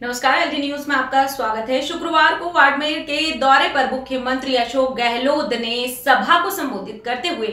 नमस्कार LD news में आपका स्वागत है। शुक्रवार को वाडमेर के दौरे पर मुख्यमंत्री अशोक गहलोत ने सभा को संबोधित करते हुए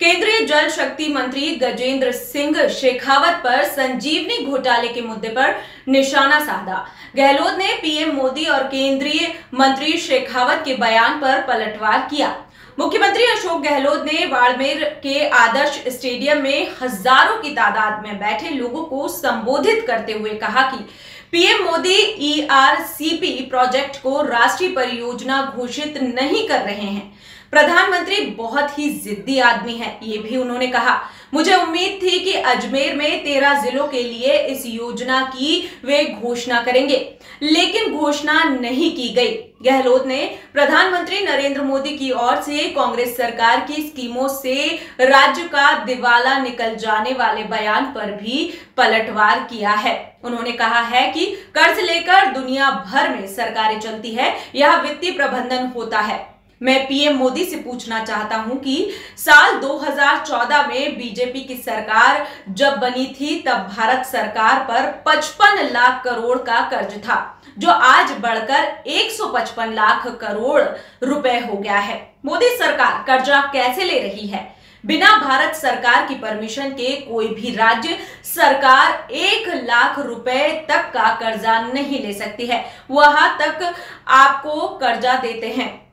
केंद्रीय जल शक्ति मंत्री गजेंद्र सिंह शेखावत पर संजीवनी घोटाले के मुद्दे पर निशाना साधा। गहलोत ने पीएम मोदी और केंद्रीय मंत्री शेखावत के बयान पर पलटवार किया। मुख्यमंत्री अशोक गहलोत ने बाड़मेर के आदर्श स्टेडियम में हज़ारों की तादाद में बैठे लोगों को संबोधित करते हुए कहा कि PM Modi ERCP e project को राष्ट्रीय परियोजना घोषित नहीं कर रहे हैं। प्रधानमंत्री बहुत ही जिद्दी आदमी है, ये भी उन्होंने कहा। मुझे उम्मीद थी कि अजमेर में तेरह जिलों के लिए इस योजना की वे घोषणा करेंगे, लेकिन घोषणा नहीं की गई। गहलोत ने प्रधानमंत्री नरेंद्र मोदी की ओर से कांग्रेस सरकार की स्कीमों से राज्य का दिवाला निकल जाने वाले बयान पर भी पलटवार किया है। उन्होंने कहा है कि कर्ज लेकर दुनिया भर में सरकारें चलती है, यह वित्तीय प्रबंधन होता है। मैं पीएम मोदी से पूछना चाहता हूँ कि साल 2014 में बीजेपी की सरकार जब बनी थी, तब भारत सरकार पर 55 लाख करोड़ का कर्ज था, जो आज बढ़कर 155 लाख करोड़ रुपए हो गया है। मोदी सरकार कर्जा कैसे ले रही है? बिना भारत सरकार की परमिशन के कोई भी राज्य सरकार एक लाख रुपए तक का कर्जा नहीं ले सकती है। वहाँ तक आपको कर्जा देते हैं।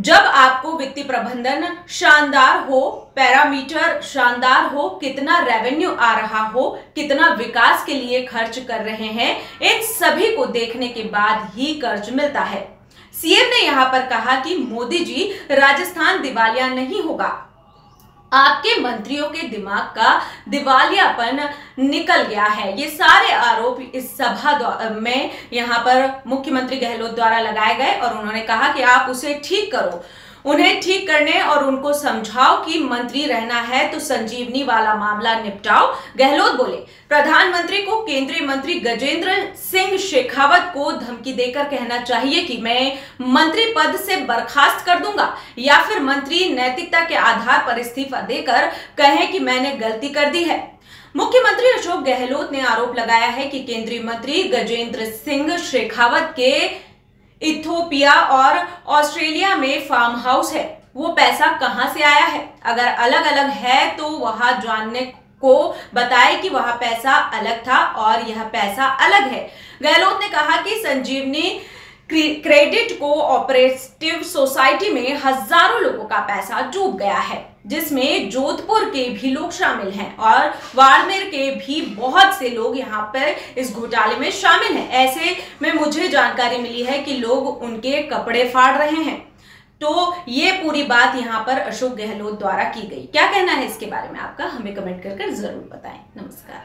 जब आपको वित्तीय प्रबंधन शानदार हो, पैरामीटर शानदार हो, कितना रेवेन्यू आ रहा हो, कितना विकास के लिए खर्च कर रहे हैं, इन सभी को देखने के बाद ही कर्ज मिलता है। सीएम ने यहाँ पर कहा कि मोदी जी, राजस्थान दिवालिया नहीं होगा। आपके मंत्रियों के दिमाग का दिवालियापन निकल गया है। ये सारे आरोप इस सभा में यहाँ पर मुख्यमंत्री गहलोत द्वारा लगाए गए और उन्होंने कहा कि आप उसे ठीक करो। उन्हें ठीक करने और उनको समझाओ कि मंत्री रहना है तो संजीवनी वाला मामला निपटाओ। गहलोत बोले, प्रधानमंत्री को केंद्रीय मंत्री गजेंद्र सिंह शेखावत को धमकी देकर कहना चाहिए कि मैं मंत्री पद से बर्खास्त कर दूँगा या फिर मंत्री नैतिकता के आधार पर इस्तीफा देकर कहें कि मैंने गलती कर दी है। मुख्यमंत्री अशोक गहलोत ने आरोप लगाया है कि केंद्रीय मंत्री गजेंद्र सिंह शेखावत के इथोपिया और ऑस्ट्रेलिया में फार्म हाउस है। वो पैसा कहाँ से आया है? अगर अलग अलग है तो वहाँ जानने को बताए कि वह पैसा अलग था और यह पैसा अलग है। गहलोत ने कहा कि Sanjivani credit cooperative society में हज़ारों लोगों का पैसा डूब गया है, जिसमें जोधपुर के भी लोग शामिल हैं और बाड़मेर के भी बहुत से लोग यहाँ पर इस घोटाले में शामिल हैं। ऐसे में मुझे जानकारी मिली है कि लोग उनके कपड़े फाड़ रहे हैं। तो ये पूरी बात यहाँ पर अशोक गहलोत द्वारा की गई। क्या कहना है इसके बारे में आपका? हमें कमेंट कर ज़रूर बताएँ। नमस्कार।